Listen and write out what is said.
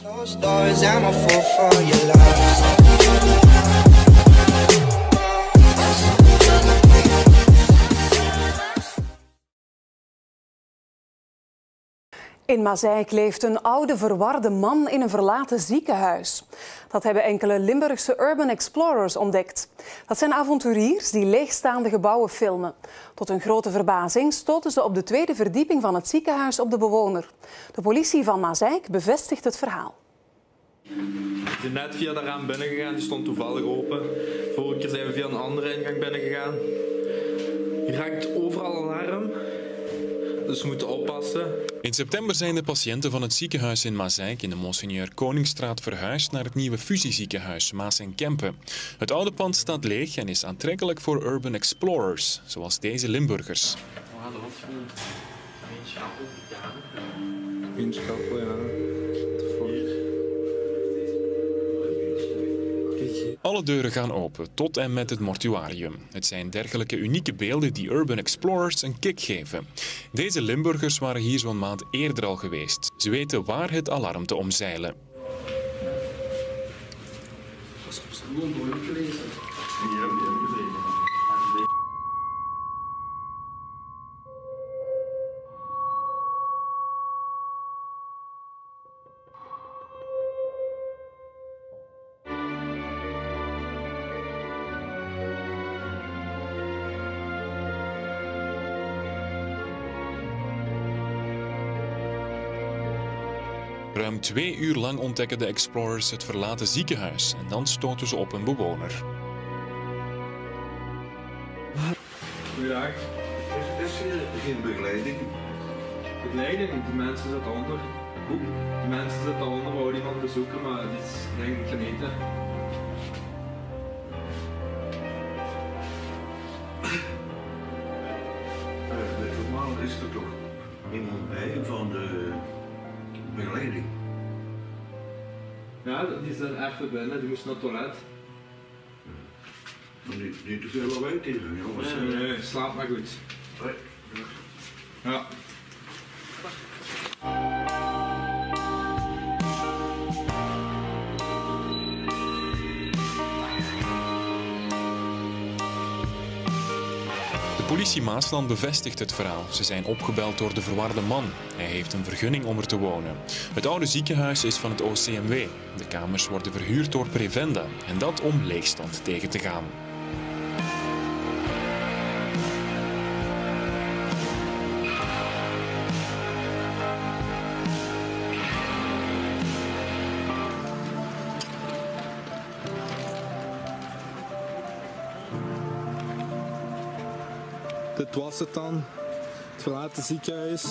Closed doors, I'm a fool for your love. In Mazeik leeft een oude verwarde man in een verlaten ziekenhuis. Dat hebben enkele Limburgse urban explorers ontdekt. Dat zijn avonturiers die leegstaande gebouwen filmen. Tot hun grote verbazing stoten ze op de tweede verdieping van het ziekenhuis op de bewoner. De politie van Mazeik bevestigt het verhaal. We zijn net via de raam binnen gegaan, die stond toevallig open. Vorige keer zijn we via een andere ingang binnen gegaan. Je raakt overal alarm, dus we moeten oppassen. In september zijn de patiënten van het ziekenhuis in Mazeik in de Monseigneur Koningsstraat verhuisd naar het nieuwe fusieziekenhuis Maas en Kempen. Het oude pand staat leeg en is aantrekkelijk voor urban explorers, zoals deze Limburgers. Een schappel, ja. Alle deuren gaan open, tot en met het mortuarium. Het zijn dergelijke unieke beelden die urban explorers een kick geven. Deze Limburgers waren hier zo'n maand eerder al geweest. Ze weten waar het alarm te omzeilen. Ruim twee uur lang ontdekken de explorers het verlaten ziekenhuis en dan stoten ze op een bewoner. Goeiedag. Is, is hier geen begeleiding? Begeleiding, die mensen zitten onder. Die mensen zitten onder, wou iemand bezoeken, maar die is denk ik geneten. Uh, normaal is er toch iemand bij van de Ja, die zijn even binnen, die moest naar het toilet. Niet, niet te veel lawaai tegen, jongens. Nee, nee, slaap maar goed. Hoi. Ja. Politie Maasland bevestigt het verhaal. Ze zijn opgebeld door de verwarde man. Hij heeft een vergunning om er te wonen. Het oude ziekenhuis is van het OCMW. De kamers worden verhuurd door Prevenda en dat om leegstand tegen te gaan. Dit was het dan. Het verlaten ziekenhuis.